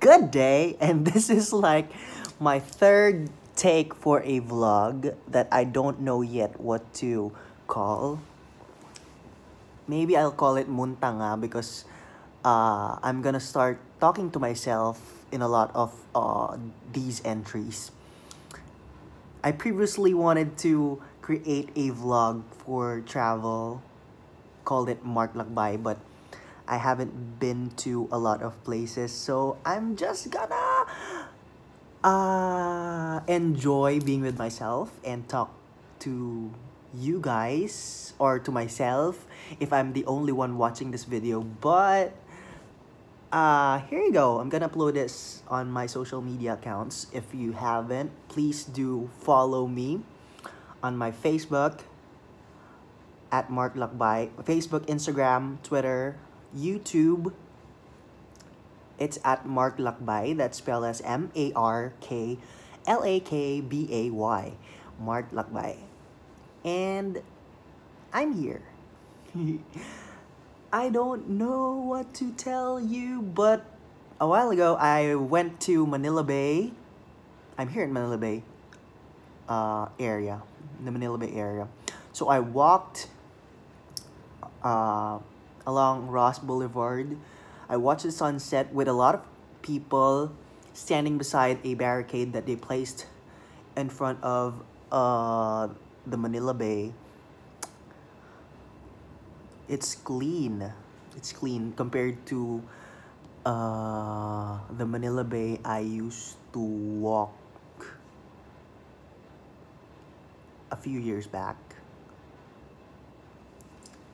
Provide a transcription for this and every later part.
good day and this is like my third take for a vlog that I don't know yet what to call. Maybe I'll call it Muntanga because uh, I'm gonna start talking to myself in a lot of uh, these entries. I previously wanted to create a vlog for travel, called it Mark Lakbay, but I haven't been to a lot of places, so I'm just gonna uh, enjoy being with myself and talk to you guys or to myself if I'm the only one watching this video. But uh, here you go. I'm gonna upload this on my social media accounts. If you haven't, please do follow me on my Facebook at Mark Lakbay, Facebook, Instagram, Twitter, YouTube. It's at Mark Lakbay. That's spelled as M A R K L A K B A Y. Mark Lakbay. And I'm here. I don't know what to tell you, but a while ago I went to Manila Bay. I'm here in Manila Bay uh, area, the Manila Bay area. So I walked uh, along Roxas Boulevard. I watched the sunset with a lot of people standing beside a barricade that they placed in front of uh, the Manila Bay. It's clean. It's clean compared to uh, the Manila Bay I used to walk a few years back.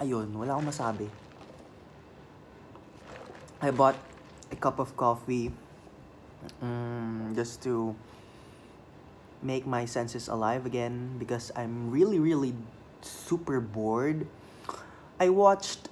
Ayun, wala akong masabi. I bought a cup of coffee um, just to make my senses alive again because I'm really, really super bored. I watched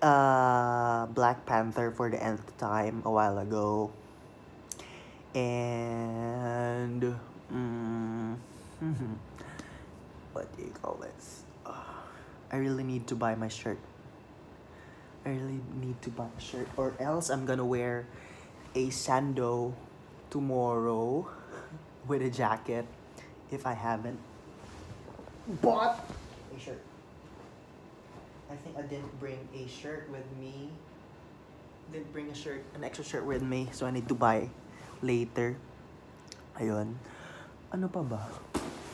uh, Black Panther for the nth time a while ago. And um, what do you call this? I really need to buy my shirt. I really need to buy a shirt or else I'm gonna wear a sando tomorrow with a jacket if I haven't bought a shirt. I think I didn't bring a shirt with me. Didn't bring a shirt, an extra shirt with me, so I need to buy later. Ayun. Ano pa ba?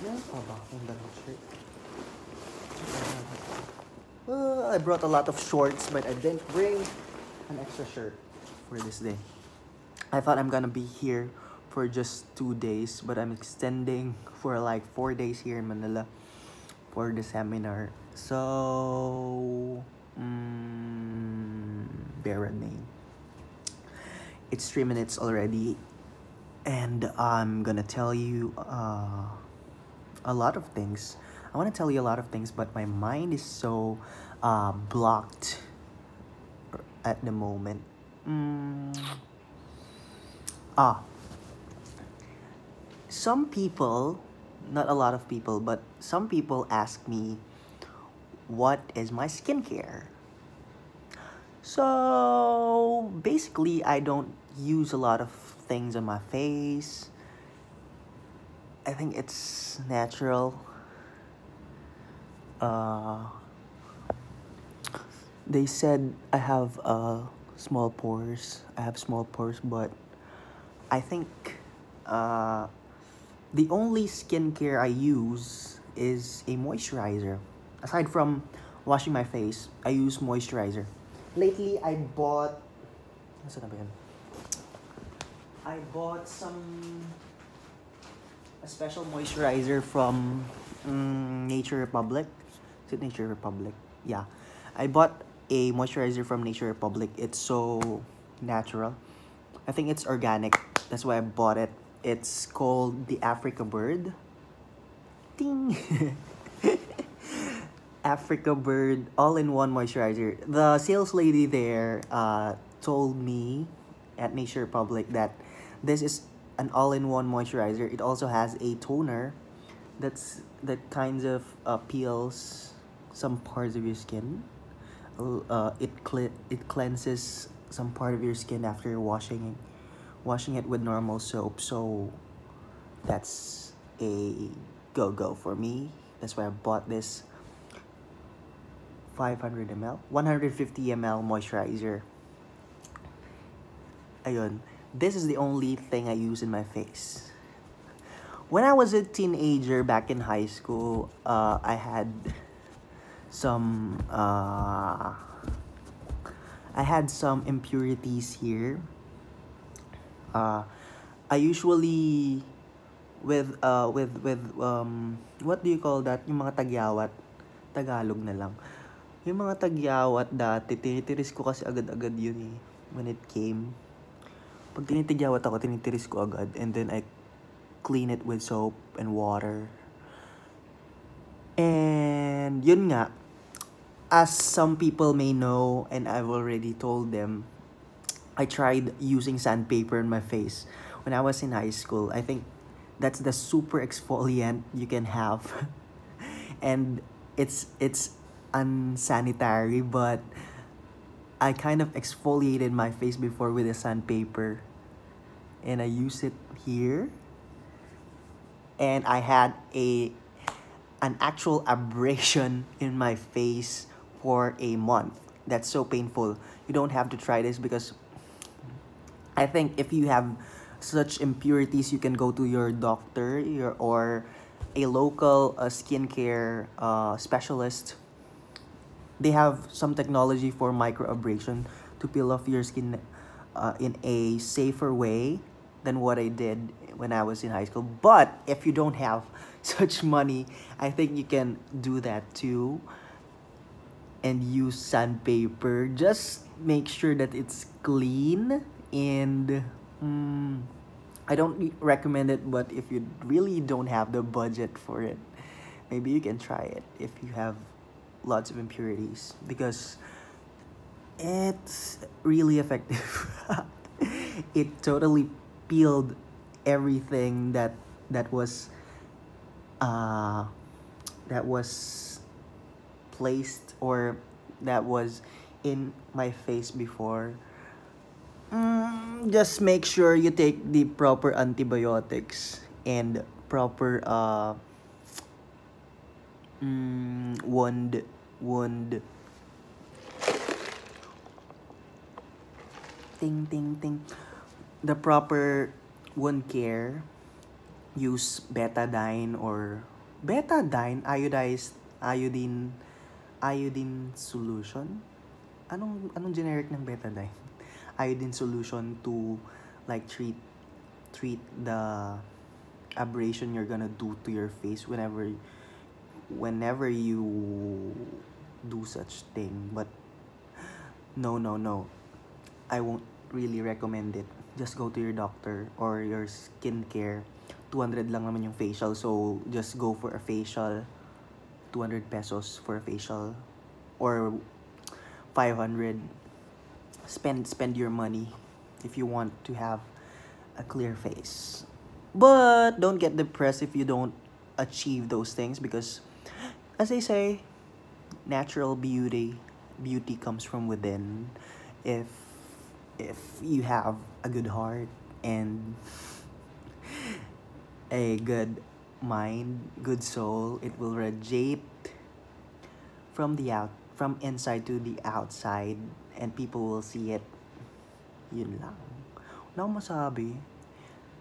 Meron pa ba shirt? Uh, I brought a lot of shorts, but I didn't bring an extra shirt for this day. I thought I'm gonna be here for just two days, but I'm extending for like four days here in Manila for the seminar. So, mm, bear with me. It's three minutes already, and I'm gonna tell you uh, a lot of things. I want to tell you a lot of things, but my mind is so uh, blocked at the moment. Mm. Ah. Some people, not a lot of people, but some people ask me, what is my skincare? So basically, I don't use a lot of things on my face. I think it's natural uh, they said I have uh, small pores. I have small pores, but I think uh, the only skincare I use is a moisturizer. Aside from washing my face, I use moisturizer. Lately, I bought... I bought some... A special moisturizer from um, Nature Republic. Is it Nature Republic? Yeah. I bought a moisturizer from Nature Republic. It's so natural. I think it's organic. That's why I bought it. It's called the Africa Bird. Ding! Africa Bird all-in-one moisturizer. The sales lady there uh, told me at Nature Republic that this is an all-in-one moisturizer. It also has a toner that's that kinds of uh, peels some parts of your skin. Uh, it cle it cleanses some part of your skin after washing washing it with normal soap. So that's a go-go for me. That's why I bought this 500 ml, 150 ml moisturizer. Ayun. This is the only thing I use in my face. When I was a teenager back in high school, uh, I had some uh, I had some impurities here. Uh, I usually with uh with with um what do you call that? Yung mga tagyawat Tagalog na lang. Yung mga tagyawat dati tinitiris ko kasi agad-agad yun eh when it came. Pag tinitigyawat ako tinitiris ko agad and then I clean it with soap and water. And yun nga as some people may know, and I've already told them, I tried using sandpaper in my face when I was in high school. I think that's the super exfoliant you can have. and it's it's unsanitary, but I kind of exfoliated my face before with a sandpaper. And I use it here. And I had a an actual abrasion in my face for a month. That's so painful. You don't have to try this because I think if you have such impurities, you can go to your doctor your, or a local uh, skincare uh, specialist. They have some technology for microabrasion to peel off your skin uh, in a safer way than what I did when I was in high school. But if you don't have such money, I think you can do that too and use sandpaper. Just make sure that it's clean and mm, I don't recommend it but if you really don't have the budget for it maybe you can try it if you have lots of impurities because it's really effective. It totally peeled everything that that was uh that was placed or that was in my face before? Mm, just make sure you take the proper antibiotics and proper uh mm, wound wound. Ting ting ting. The proper wound care. Use betadine or betadine iodized iodine iodine solution. Anong anong generic ng betadine? Iodine solution to like treat treat the abrasion you're gonna do to your face whenever whenever you do such thing. But no no no. I won't really recommend it. Just go to your doctor or your skincare. 200 lang naman yung facial so just go for a facial 200 pesos for a facial or 500 spend spend your money if you want to have a clear face. But don't get depressed if you don't achieve those things because as they say natural beauty beauty comes from within. If if you have a good heart and a good mind, good soul, it will radiate from the out from inside to the outside and people will see it. Yun lang. Wala akong masabi.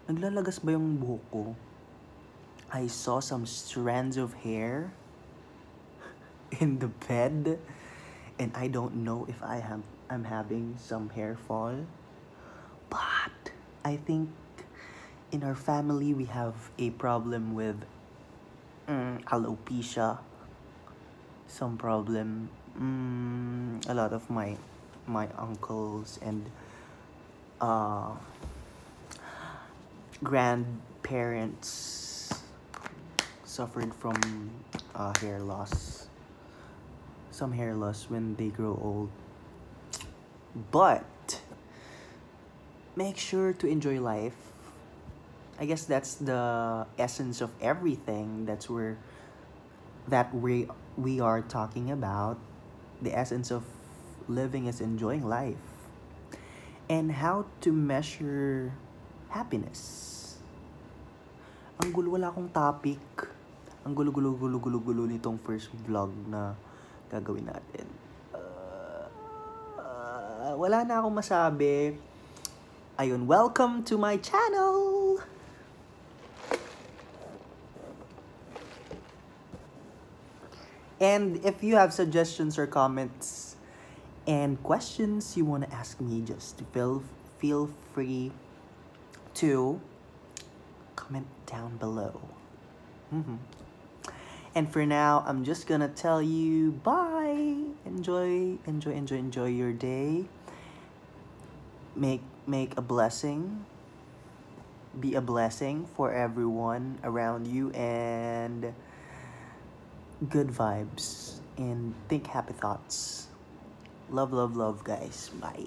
Naglalagas ba yung buhok ko? I saw some strands of hair in the bed and I don't know if I have I'm having some hair fall. But I think in our family we have a problem with mm, alopecia. Some problem mm, a lot of my my uncles and uh, grandparents suffered from uh, hair loss. Some hair loss when they grow old. But make sure to enjoy life I guess that's the essence of everything. That's where that we we are talking about. The essence of living is enjoying life. And how to measure happiness. Ang gulo, wala akong topic. Ang gulo-gulo-gulo-gulo-gulo nitong first vlog na gagawin natin. Uh, wala na akong masabi. Ayun, welcome to my channel! And if you have suggestions or comments and questions you want to ask me, just feel feel free to comment down below. Mm-hmm. And for now, I'm just gonna tell you bye. Enjoy, enjoy, enjoy, enjoy your day. Make make a blessing. Be a blessing for everyone around you and good vibes and think happy thoughts. Love, love, love, guys. Bye.